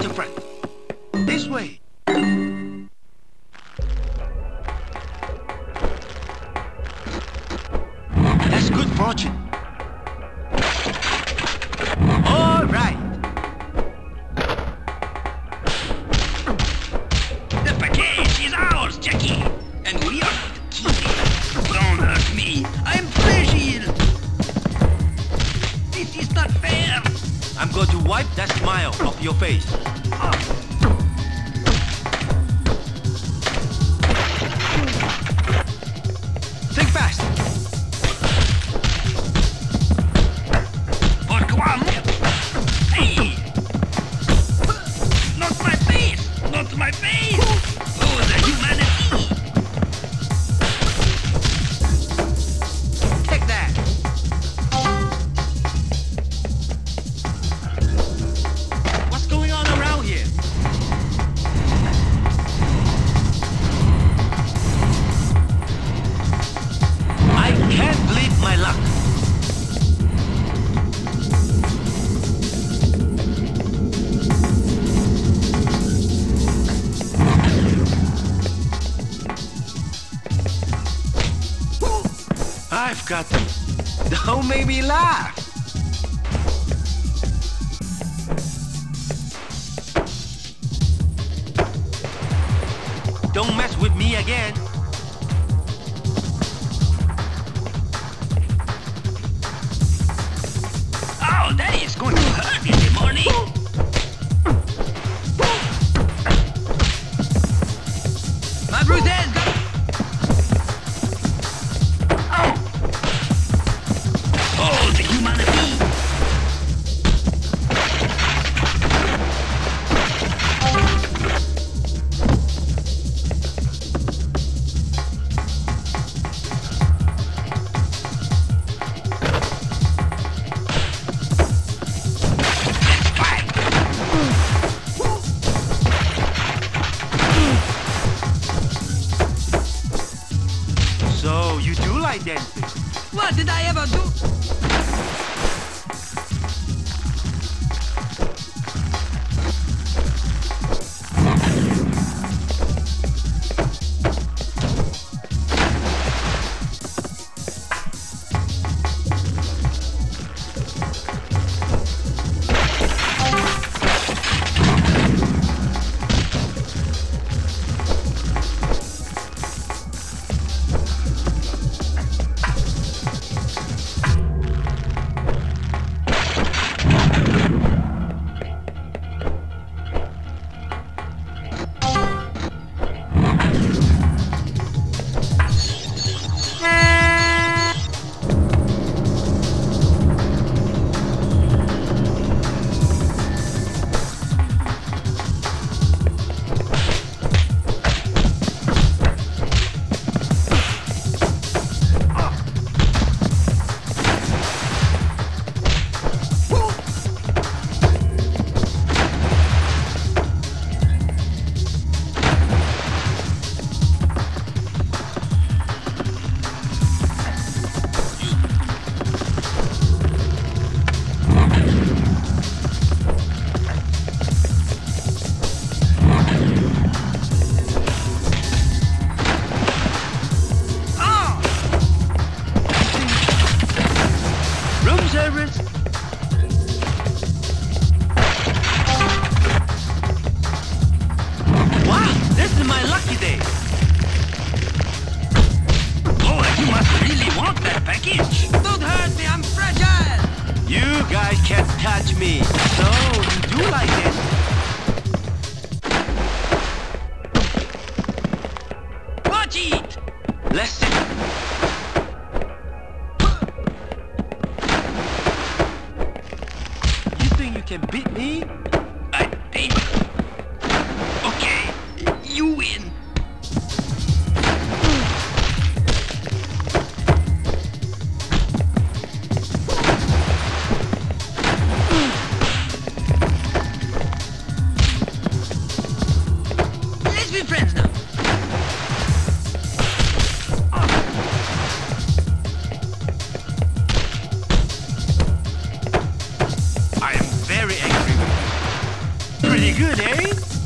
Your friend, This way. up your face. I've got them. Don't make me laugh. What did I ever do? touch me. So, you do like it. Watch it! Listen. You think you can beat me? I beat you. pretty good, eh?